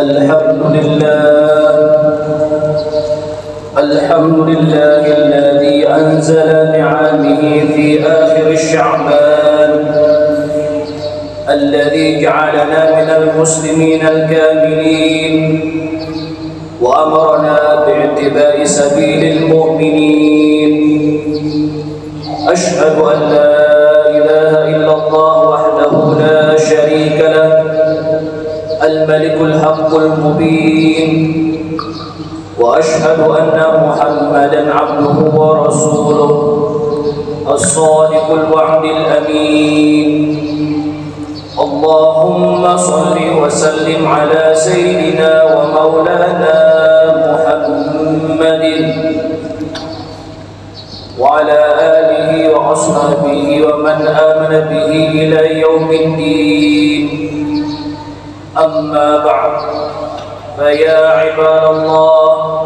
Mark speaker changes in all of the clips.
Speaker 1: الحمد لله. الحمد لله الذي أنزل نعمه في آخر الشعبان. الذي جعلنا من المسلمين الكاملين. وأمرنا باعتبار سبيل المؤمنين. أشهد أن لا الملك الحق المبين. وأشهد أن محمدا عبده ورسوله الصادق الوعد الأمين. اللهم صل وسلم على سيدنا ومولانا محمد. وعلى آله وأصحابه ومن آمن به إلى يوم الدين. أما بعد فيا عباد الله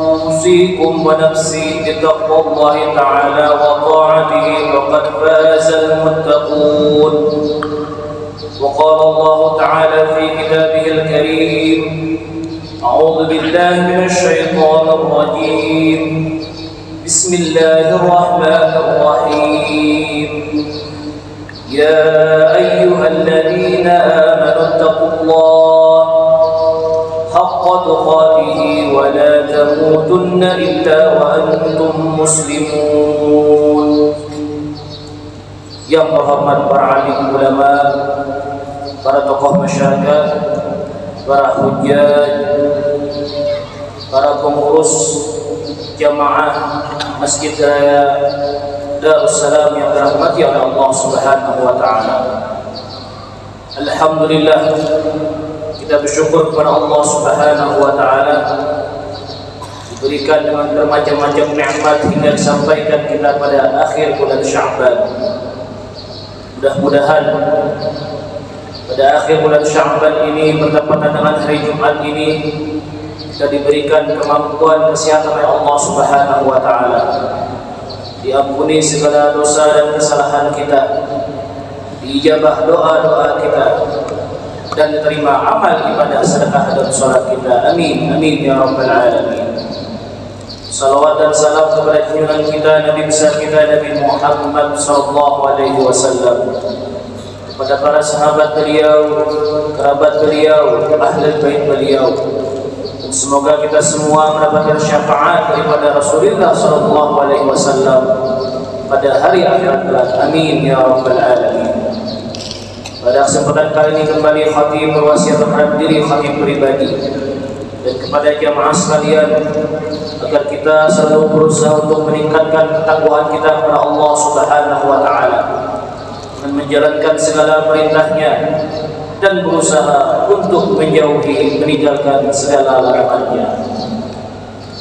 Speaker 1: أوصيكم ونفسي بتقوى الله تعالى وطاعته وقد فاز المتقون. وقال الله تعالى في كتابه الكريم أعوذ بالله من الشيطان الرجيم. بسم الله الرحمن الرحيم. يا أيها الذين آمنوا اتقوا الله حق تقاته ولا تموتن إلا وأنتم مسلمون yang berhormat para alim ulama, para tokoh masyarakat, para hujjaj, para pengurus jamaah Masjid Raya Darussalam yang dirahmati oleh Allah Subhanahu wa taala. Alhamdulillah kita bersyukur kepada Allah Subhanahu wa taala diberikan dengan bermacam-macam nikmat hingga disampaikan kita pada akhir bulan Sya'ban. Mudah-mudahan pada akhir bulan Sya'ban ini bertepatan dengan hari Jumat ini kita diberikan kemampuan kesehatan oleh Allah Subhanahu wa taala. Diampuni segala dosa dan kesalahan kita. Diijabah doa-doa kita dan diterima amal ibadah sedekah dan salat kita. Amin. Amin ya rabbal alamin. Salawat dan salam kepada junjungan kita Nabi besar kita Nabi Muhammad sallallahu alaihi wasallam. Kepada para sahabat beliau, kerabat beliau, ahli bait beliau. Semoga kita semua mendapatkan syafaat daripada Rasulullah sallallahu alaihi wasallam pada hari akhirat kelak. Amin ya rabbal alamin. Pada kesempatan kali ini kembali khatib berwasiat terhadap diri khatib pribadi dan kepada jamaah sekalian agar kita selalu berusaha untuk meningkatkan ketakwaan kita kepada Allah Subhanahu wa taala dan menjalankan segala perintahnya dan berusaha untuk menjauhi meninggalkan segala larangannya.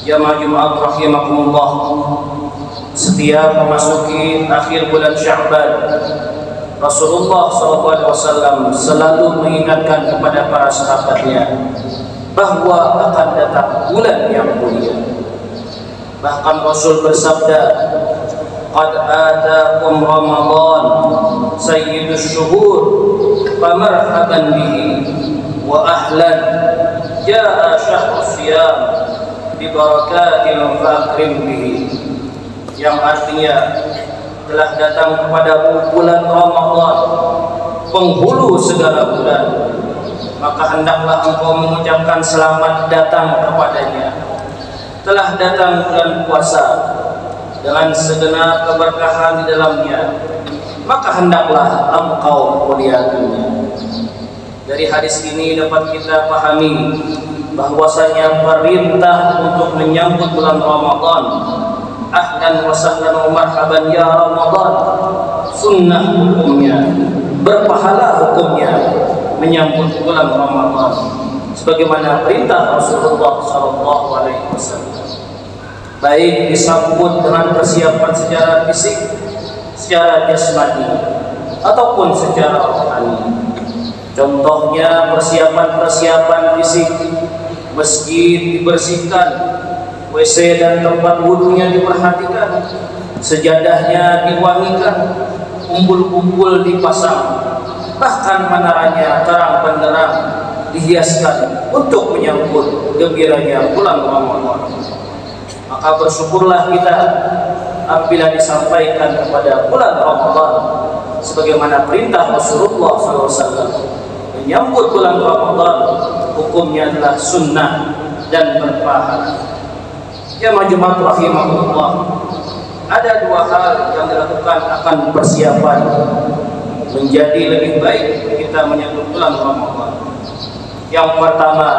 Speaker 1: Jamaah Jumat rahimakumullah. Setiap memasuki akhir bulan Sya'ban, Rasulullah SAW selalu mengingatkan kepada para sahabatnya bahwa akan datang bulan yang mulia. Bahkan Rasul bersabda, "Qad atakum Ramadan, sayyidus syuhur, wa ahlan jaa syahrus siyam bi barakatin fakrim bihi." Yang artinya telah datang kepada bulan Ramadan, penghulu segala bulan. Maka hendaklah engkau mengucapkan selamat datang kepadanya. Telah datang bulan puasa dengan segenap keberkahan di dalamnya. Maka hendaklah engkau muliakannya. Dari hadis ini dapat kita pahami bahwasanya perintah untuk menyambut bulan Ramadan ahlan wa sahlan wa marhaban ya Ramadan sunnah hukumnya berpahala hukumnya menyambut bulan Ramadan sebagaimana perintah Rasulullah sallallahu alaihi wasallam baik disambut dengan persiapan secara fisik secara jasmani ataupun secara rohani. Contohnya persiapan-persiapan fisik. Masjid dibersihkan WC dan tempat wudhunya diperhatikan sejadahnya diwangikan kumpul-kumpul dipasang. Bahkan menaranya terang benderang dihiaskan untuk menyambut gembiranya bulan Ramadan. Maka bersyukurlah kita apabila disampaikan kepada bulan Ramadan sebagaimana perintah Rasulullah SAW menyambut bulan Ramadan hukumnya adalah sunnah dan berpahala. Ya majmuat rahimahullah. Ada dua hal yang dilakukan akan persiapan menjadi lebih baik kita menyambut bulan Ramadan. Yang pertama,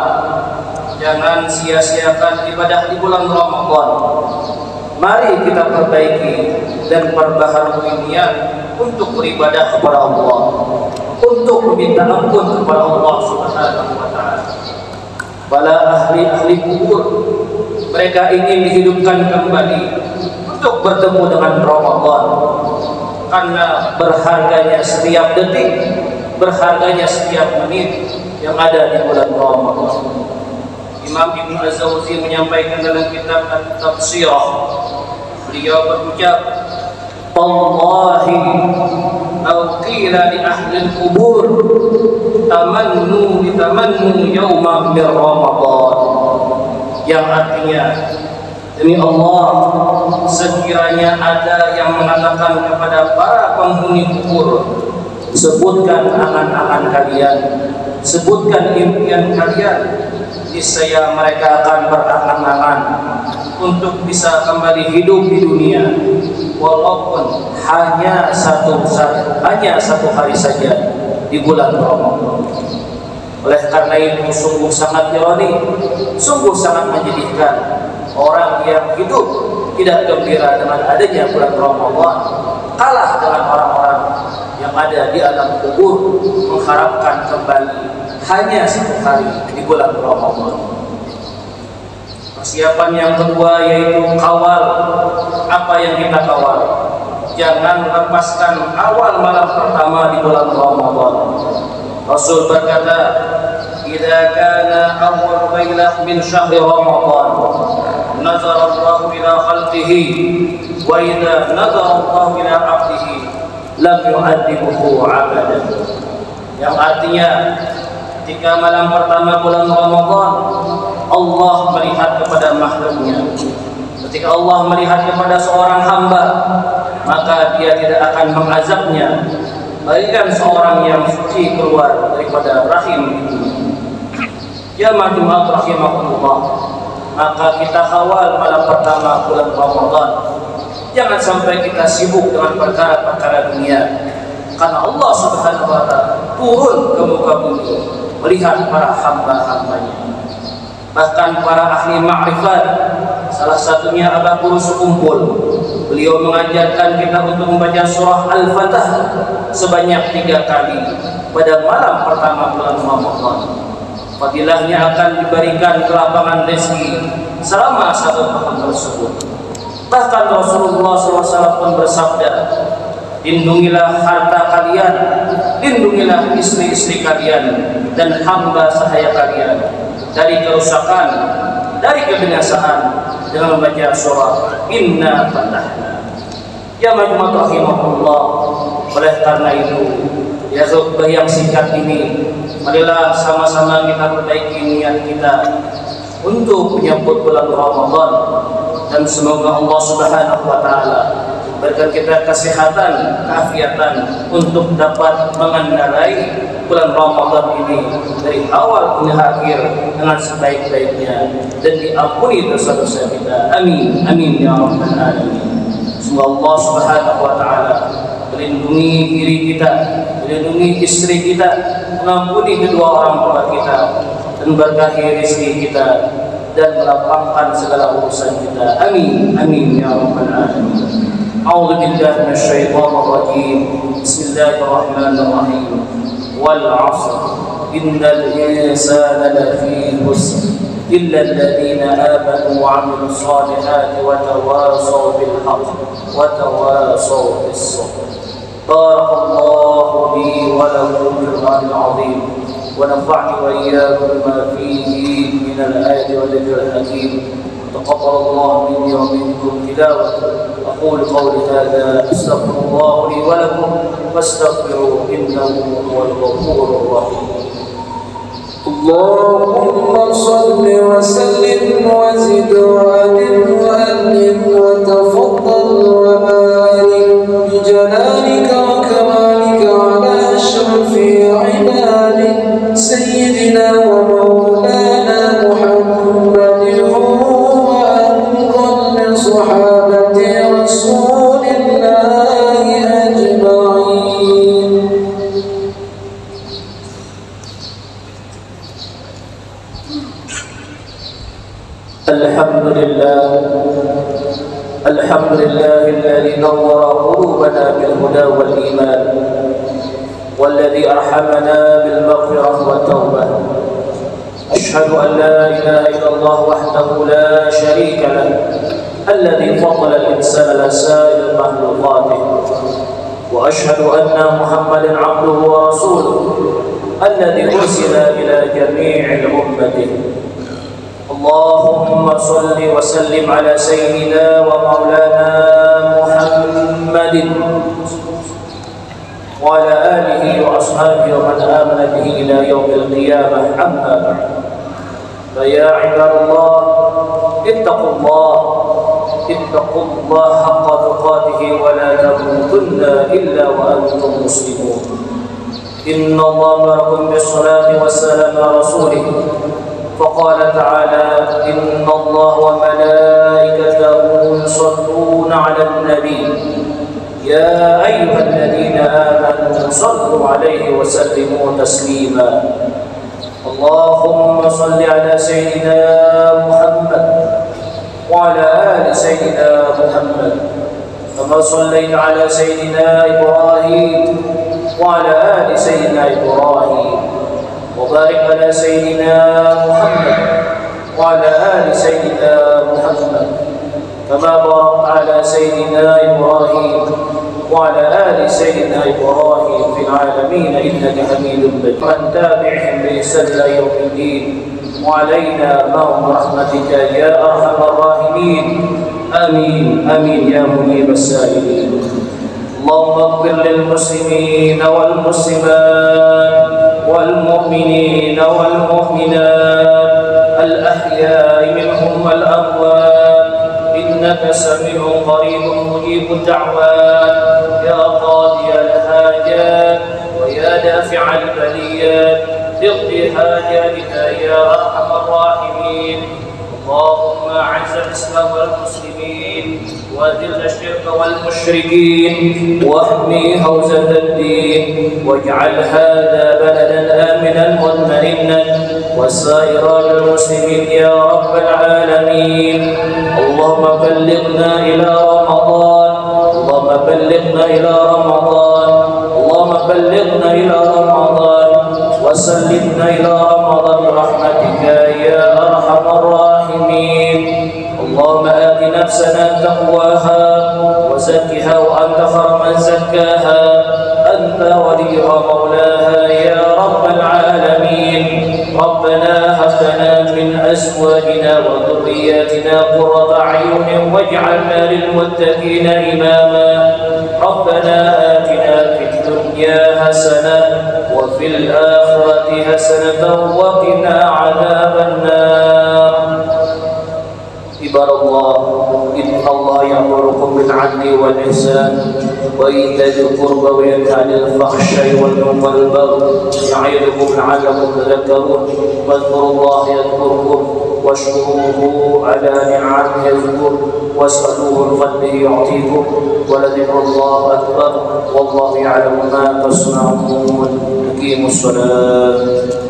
Speaker 1: jangan sia-siakan ibadah di bulan Ramadan. Mari kita perbaiki dan perbaharui niat untuk beribadah kepada Allah, untuk meminta ampun kepada Allah Subhanahu wa taala. Para ahli-ahli kubur mereka ingin dihidupkan kembali untuk bertemu dengan Ramadan karena berharganya setiap detik, berharganya setiap menit yang ada di bulan Ramadan. Imam Ibn Az-Zawzi menyampaikan dalam kitab At-Tafsirah beliau berucap Wallahi atau qila li ahli al-qubur tamannu tamannu yawma min Ramadan. Yang artinya demi Allah sekiranya ada yang mengatakan kepada para penghuni kubur sebutkan angan-angan kalian sebutkan impian kalian niscaya mereka akan berangan-angan untuk bisa kembali hidup di dunia walaupun hanya satu hanya satu hari saja di bulan Ramadan. Oleh karena itu sungguh sangat ironi, sungguh sangat menyedihkan orang yang hidup tidak gembira dengan adanya bulan Ramadan kalah dengan orang-orang yang ada di alam kubur mengharapkan kembali hanya satu hari di bulan Ramadan. Persiapan yang kedua yaitu kawal apa yang kita kawal. Jangan lepaskan awal malam pertama di bulan Ramadan. Rasul berkata, "Idza kana awal lailah min syahr Ramadan, nazara Allah ila khalqihi, wa idza nazara Allah ila 'abdihi, lam yu'adibuhu 'abadan." Yang artinya Ketika malam pertama bulan Ramadan Allah melihat kepada makhluknya. Ketika Allah melihat kepada seorang hamba Maka dia tidak akan mengazabnya Bagikan seorang yang suci keluar daripada rahim Ya mahdumat rahimahullah Maka kita kawal malam pertama bulan Ramadan. Jangan sampai kita sibuk dengan perkara-perkara dunia. Karena Allah subhanahu wa ta'ala turun ke muka bumi melihat para hamba-hambanya bahkan para ahli ma'rifat salah satunya adalah guru sekumpul beliau mengajarkan kita untuk membaca surah Al-Fatah sebanyak tiga kali pada malam pertama bulan Ramadan. Fadilahnya akan diberikan kelapangan rezeki selama satu tahun tersebut. Bahkan Rasulullah SAW pun bersabda lindungilah harta kalian lindungilah istri-istri kalian dan hamba sahaya kalian dari kerusakan, dari kebinasaan dengan membaca surah Inna Fatahna. Ya majmuat rahimahullah. Oleh karena itu, ya khutbah yang singkat ini, marilah sama-sama kita perbaiki niat kita untuk menyambut bulan Ramadan dan semoga Allah Subhanahu wa taala berikan kita kesehatan, keafiatan untuk dapat mengendarai bulan Ramadan ini dari awal hingga akhir dengan sebaik-baiknya dan diampuni dosa-dosa kita. Amin. Amin ya rabbal alamin. Semoga Allah Subhanahu wa taala melindungi diri kita, melindungi istri kita, mengampuni kedua orang tua kita dan berkahi rezeki kita dan melapangkan segala urusan kita. Amin. Amin ya rabbal alamin. أعوذ بالله من الشيطان الرجيم بسم الله الرحمن الرحيم والعصر. إن الإنسان لفي خسر. إلا الذين آمنوا وعملوا الصالحات وتواصوا بالحق وتواصوا بالصبر. بارك الله لي ولكم في القرآن العظيم. ونفعني وإياكم ما فيه من الآية والذكر الحكيم. تقبل الله مني ومنكم تلاوته. أقول قولي هذا أستغفر الله لي ولكم فاستغفروا إنه هو الغفور الرحيم.
Speaker 2: اللهم صل وسلم وزد وعلم
Speaker 1: الحمد لله الحمد لله الذي نور قلوبنا بالهدى والإيمان والذي أرحمنا بالمغفرة والتوبة. أشهد أن لا إله إلا الله وحده لا شريك له الذي فضل الإنسان على سائر مخلوقاته وأشهد أن محمدا عبده ورسوله. الذي أرسل إلى جميع الأمة. اللهم صل وسلم على سيدنا ومولانا محمد وعلى آله وأصحابه ومن آمن به إلى يوم القيامة. أما بعد فيا عباد الله اتقوا الله اتقوا الله حق تقاته ولا تموتن إلا وأنتم مسلمون. إن الله أمركم بالصلاة والسلام على رسوله فقال تعالى إن الله وملائكته يصلون على النبي. يا أيها الذين آمنوا صلوا عليه وسلموا تسليما. اللهم صل على سيدنا محمد وعلى آل سيدنا محمد. كما صليت على سيدنا إبراهيم وعلى آل سيدنا إبراهيم وبارك على سيدنا محمد وعلى آل سيدنا محمد كما باركت على سيدنا إبراهيم وعلى آل سيدنا إبراهيم في العالمين إنك حميد مجيد. وأن تابعهم بإحسان إلى يوم الدين. وعلينا معهم رحمتك يا أرحم الراحمين. آمين. آمين. يا مجيب السائلين. اللهم اغفر للمسلمين والمسلمات والمؤمنين والمؤمنات الأحياء منهم والأموات. إنك سميع قريب مجيب الدعوات. يا قاضي الحاجات ويا دافع البليات. اقضي حاجاتنا يا أرحم الراحمين. اللهم أعز الإسلام والمسلمين. واذل الشرك والمشركين واحمي حوزة الدين واجعل هذا بلدا آمنا مطمئنا وسائر المسلمين يا رب العالمين. اللهم بلغنا إلى رمضان اللهم بلغنا إلى رمضان اللهم بلغنا إلى رمضان وسلمنا إلى رمضان برحمتك يا أرحم الراحمين. اللهم آت نفسنا تقواها وزكها وأنت خير من زكاها. أنت وليها مولاها يا رب العالمين. ربنا هب لنا من أزواجنا وذرياتنا قرة أعين واجعلنا للمتقين إماما. ربنا آتنا في الدنيا حسنة وفي الآخرة حسنة وقنا عذاب النار. عباد الله إن الله يأمركم بالعدل والإحسان وإيتاء ذي القربى وينهى عن الفحشاء والمنكر والبغي يعظكم لعلكم تذكرون. واذكروا الله يذكركم واشكروه على نعمه يذكر واسألوه من فضله يعطيكم. ولذكر الله أكبر والله يعلم ما تصنعون أقيموا الصلاة.